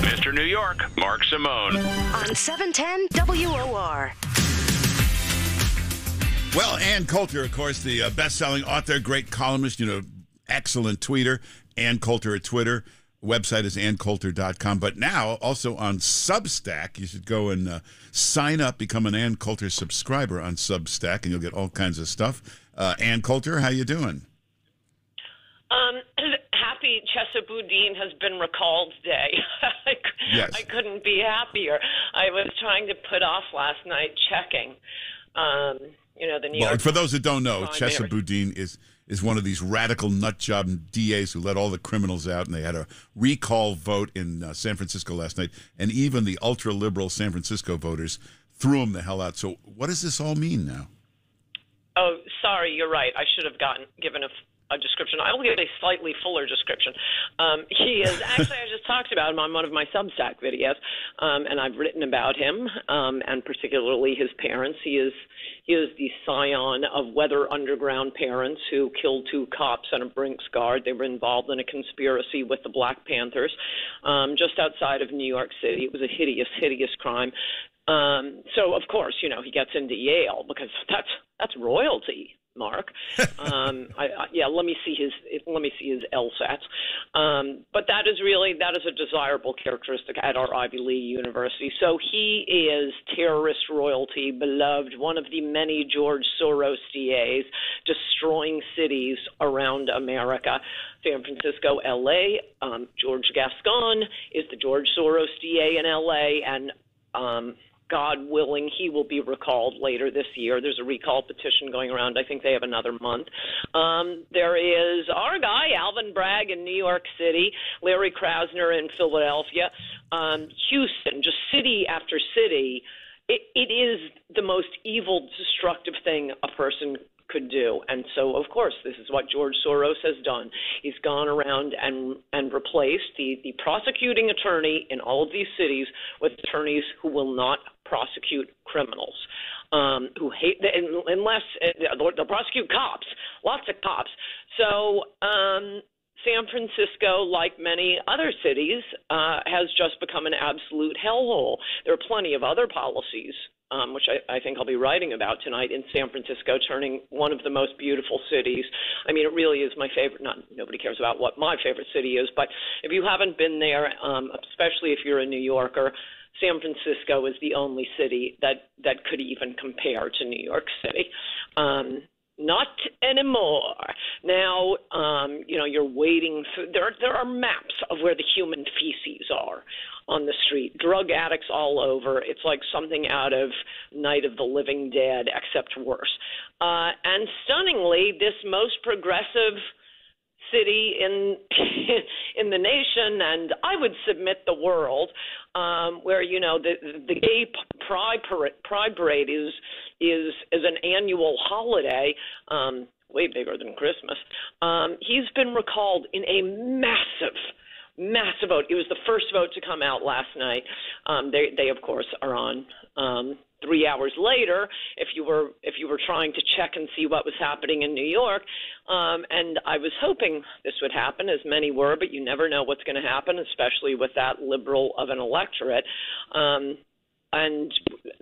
Mr. New York, Mark Simone. On 710 WOR. Well, Ann Coulter, of course, the uh, best-selling author, great columnist, you know, excellent tweeter. Ann Coulter at Twitter. Website is anncoulter.com. But now, also on Substack, you should go and uh, sign up, become an Ann Coulter subscriber on Substack, and you'll get all kinds of stuff. Uh, Ann Coulter, how you doing? Um, happy Chesa Boudin has been recalled day. I, Yes. I couldn't be happier. I was trying to put off last night checking. Um, you know, the New Well, York for those that don't know, Chesa Boudin is is one of these radical nut job DAs who let all the criminals out, and they had a recall vote in uh, San Francisco last night, and even the ultra liberal San Francisco voters threw him the hell out. So, what does this all mean now? Oh, sorry, you're right. I should have gotten given a, a description. I will give a slightly fuller description. Um, he is actually I just talked about him on one of my Substack videos, um, and I've written about him um, and particularly his parents. He is he is the scion of Weather Underground parents who killed two cops on a Brinks guard. They were involved in a conspiracy with the Black Panthers um, just outside of New York City. It was a hideous, hideous crime. Um, so of course, you know, he gets into Yale because that's that's royalty, Mark. um, I, I, yeah, let me see his let me see his LSATs. Um, but that is really that is a desirable characteristic at our Ivy League university. So he is terrorist royalty, beloved, one of the many George Soros DAs destroying cities around America. San Francisco, L.A. Um, George Gascon is the George Soros DA in L.A. and um, God willing, he will be recalled later this year. There's a recall petition going around. I think they have another month. Um, there is our guy, Alvin Bragg in New York City, Larry Krasner in Philadelphia, um, Houston, just city after city. It, it is the most evil, destructive thing a person could do. And so, of course, this is what George Soros has done. He's gone around and and replaced the the prosecuting attorney in all of these cities with attorneys who will not prosecute criminals. Um, who hate unless uh, they'll prosecute cops, lots of cops. So um, San Francisco, like many other cities, uh, has just become an absolute hellhole. There are plenty of other policies, um, which I, I think I'll be writing about tonight in San Francisco, turning one of the most beautiful cities. I mean, it really is my favorite. Not nobody cares about what my favorite city is, but if you haven't been there, um, especially if you're a New Yorker. San Francisco is the only city that that could even compare to New York City. Um, not anymore. Now, um, you know, you're waiting for there. There are maps of where the human feces are on the street. Drug addicts all over. It's like something out of Night of the Living Dead, except worse. Uh, and stunningly, this most progressive city in in the nation, and I would submit the world, um, where you know the the gay pride parade, pride parade is is is an annual holiday. Um, way bigger than Christmas. Um, he's been recalled in a massive, massive vote. It was the first vote to come out last night. Um, they, they of course, are on um, three hours later. If you were if you were trying to check and see what was happening in New York, um, and I was hoping this would happen, as many were, but you never know what's going to happen, especially with that liberal of an electorate. Um, and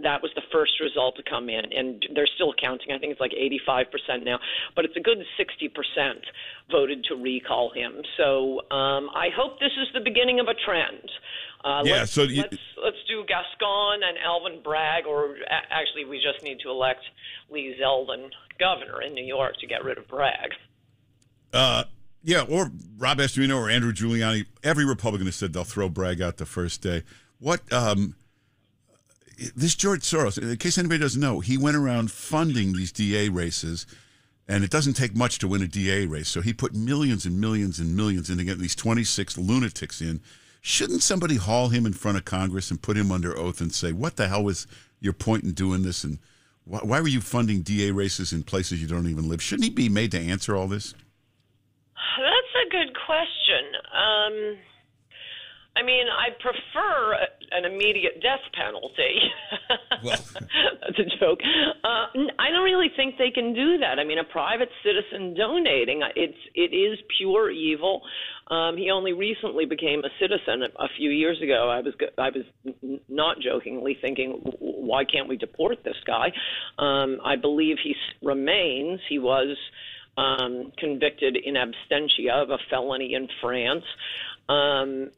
that was the first result to come in. And they're still counting. I think it's like 85% now, but it's a good 60% voted to recall him. So um, I hope this is the beginning of a trend. Uh, Yeah, let's, so you- let's let's do Gascon and Alvin Bragg, or a- actually, we just need to elect Lee Zeldin governor in New York to get rid of Bragg. Uh, yeah, or Rob Astorino or Andrew Giuliani. Every Republican has said they'll throw Bragg out the first day. What um, this George Soros? In case anybody doesn't know, he went around funding these DA races, and it doesn't take much to win a DA race. So he put millions and millions and millions into getting these twenty six lunatics in. Shouldn't somebody haul him in front of Congress and put him under oath and say, "What the hell was your point in doing this?" and why, why were you funding DA races in places you don't even live? Shouldn't he be made to answer all this? That's a good question. Um, I mean, I prefer an immediate death penalty. Well- That's a joke. Uh, I don't really think they can do that. I mean, a private citizen donating, uh, it's it is pure evil. Um, he only recently became a citizen a, a few years ago. I was I was not jokingly thinking, why can't we deport this guy? Um, I believe he remains. He was um, convicted in absentia of a felony in France. Um,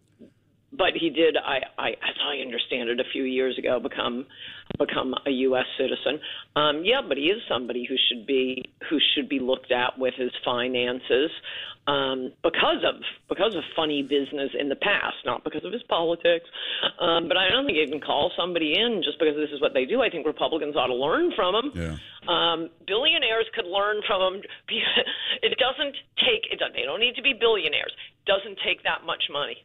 but he did, I, I, as I understand it, a few years ago, become become a U.S. citizen. Um, yeah, but he is somebody who should be who should be looked at with his finances um, because of because of funny business in the past, not because of his politics. Um, but I don't think you can call somebody in just because this is what they do. I think Republicans ought to learn from him. Yeah. Um, billionaires could learn from them. It doesn't take. It doesn't, they don't need to be billionaires. It doesn't take that much money.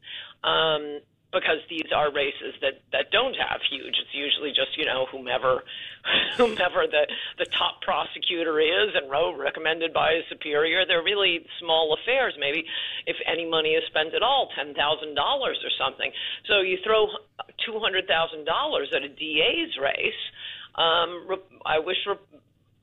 Um, because these are races that, that don't have huge. It's usually just you know whomever whomever the the top prosecutor is and Roe recommended by his superior. They're really small affairs. Maybe if any money is spent at all, ten thousand dollars or something. So you throw two hundred thousand dollars at a DA's race. Um, I wish.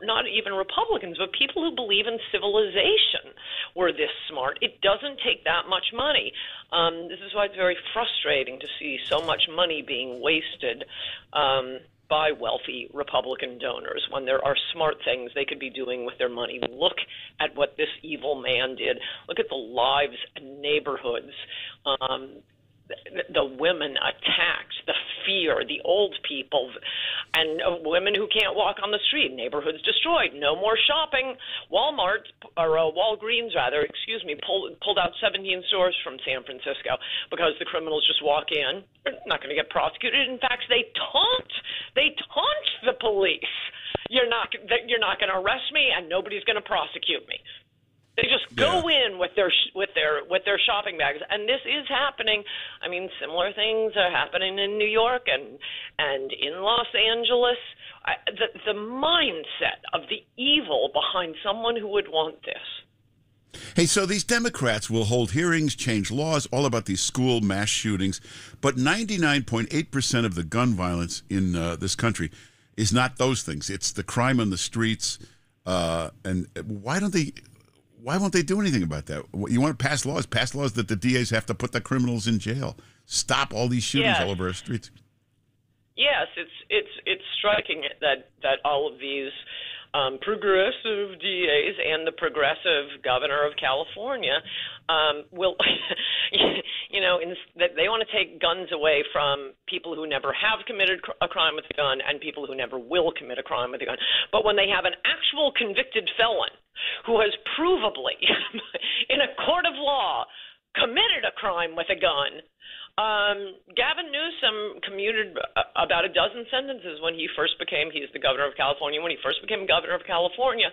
Not even Republicans, but people who believe in civilization were this smart. It doesn't take that much money. Um, this is why it's very frustrating to see so much money being wasted um, by wealthy Republican donors when there are smart things they could be doing with their money. Look at what this evil man did. Look at the lives and neighborhoods. Um, the, women attacked, the fear, the old people, and women who can't walk on the street, neighborhoods destroyed, no more shopping. Walmart, or uh, Walgreens rather, excuse me, pulled pulled out 17 stores from San Francisco because the criminals just walk in. They're not going to get prosecuted. In fact, they taunt, they taunt the police. You're not, you're not going to arrest me, and nobody's going to prosecute me. They just go in with their sh- with their with their shopping bags, and this is happening. I mean, similar things are happening in New York and and in Los Angeles. I, the the mindset of the evil behind someone who would want this. Hey, so these Democrats will hold hearings, change laws, all about these school mass shootings, but 99.8% of the gun violence in uh, this country is not those things. It's the crime on the streets. Uh, and why don't they? Why won't they do anything about that? You want to pass laws? Pass laws that the DAs have to put the criminals in jail. Stop all these shootings Yes. all over our streets. Yes, it's it's it's striking that that all of these um, progressive DAs and the progressive governor of California um, will, you know, in, that they want to take guns away from people who never have committed cr- a crime with a gun and people who never will commit a crime with a gun. But when they have an actual convicted felon who has provably, in a court of law, committed a crime with a gun. Um, Gavin Newsom commuted about a dozen sentences when he first became, he's the governor of California, when he first became governor of California,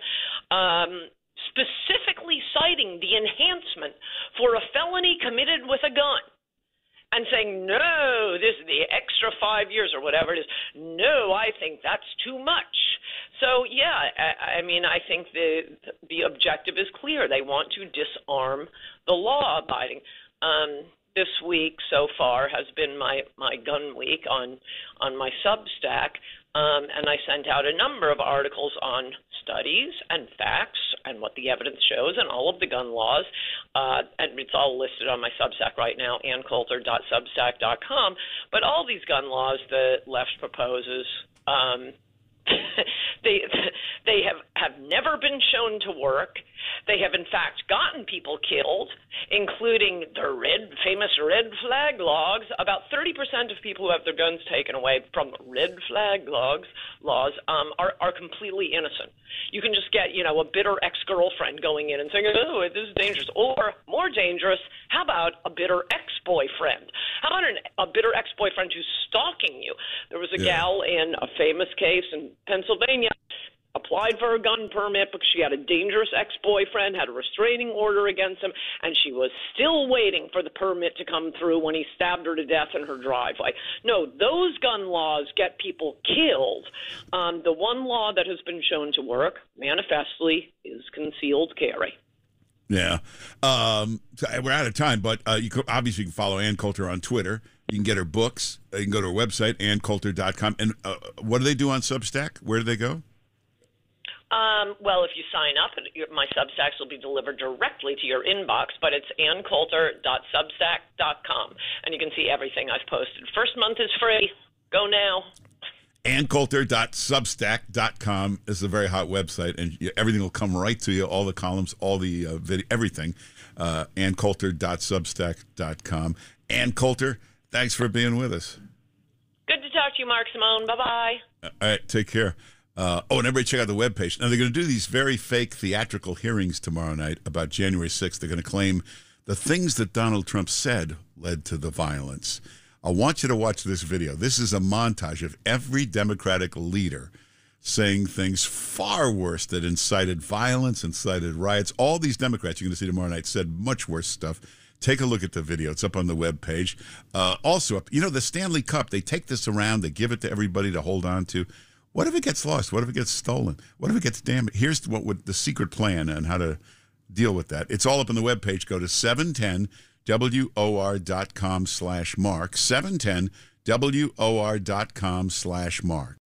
um, specifically citing the enhancement for a felony committed with a gun and saying, no, this is the extra five years or whatever it is. No, I think that's too much. So, yeah, I, I mean, I think the the objective is clear. They want to disarm the law abiding. Um, this week so far has been my, my gun week on on my Substack, um, and I sent out a number of articles on studies and facts and what the evidence shows and all of the gun laws. Uh, and it's all listed on my Substack right now, anncoulter.substack.com. But all these gun laws the left proposes. Um, they they have have never been shown to work. They have in fact gotten people killed, including the red famous red flag logs. About 30% of people who have their guns taken away from red flag logs laws um, are are completely innocent. You can just get you know a bitter ex girlfriend going in and saying, "Oh, this is dangerous," or more dangerous. How about a bitter ex boyfriend? How about an, a bitter ex boyfriend who's stalking you? There was a Yeah. gal in a famous case in Pennsylvania applied for a gun permit because she had a dangerous ex-boyfriend, had a restraining order against him, and she was still waiting for the permit to come through when he stabbed her to death in her driveway. No, those gun laws get people killed. Um, the one law that has been shown to work, manifestly, is concealed carry. Yeah. Um, so we're out of time, but uh, you obviously you can follow Ann Coulter on Twitter. You can get her books. Uh, You can go to her website, anncoulter.com. And uh, what do they do on Substack? Where do they go? Um, well, if you sign up, my Substacks will be delivered directly to your inbox, but it's anncoulter.substack.com, and you can see everything I've posted. First month is free. Go now. anncoulter.substack.com is a very hot website, and everything will come right to you. All the columns, all the uh, video, everything. Uh, anncoulter.substack.com. Ann Coulter, thanks for being with us. Good to talk to you, Mark Simone. Bye bye. All right, take care. Uh, oh, and everybody check out the webpage. Now, they're going to do these very fake theatrical hearings tomorrow night about January 6th. They're going to claim the things that Donald Trump said led to the violence. I want you to watch this video. This is a montage of every Democratic leader saying things far worse that incited violence, incited riots. All these Democrats you're going to see tomorrow night said much worse stuff. Take a look at the video. It's up on the webpage. Uh, also, up, you know, the Stanley Cup, they take this around, they give it to everybody to hold on to. What if it gets lost? What if it gets stolen? What if it gets damaged? Here's what would the secret plan on how to deal with that. It's all up on the webpage. Go to 710WOR.com slash mark. 710WOR.com slash mark.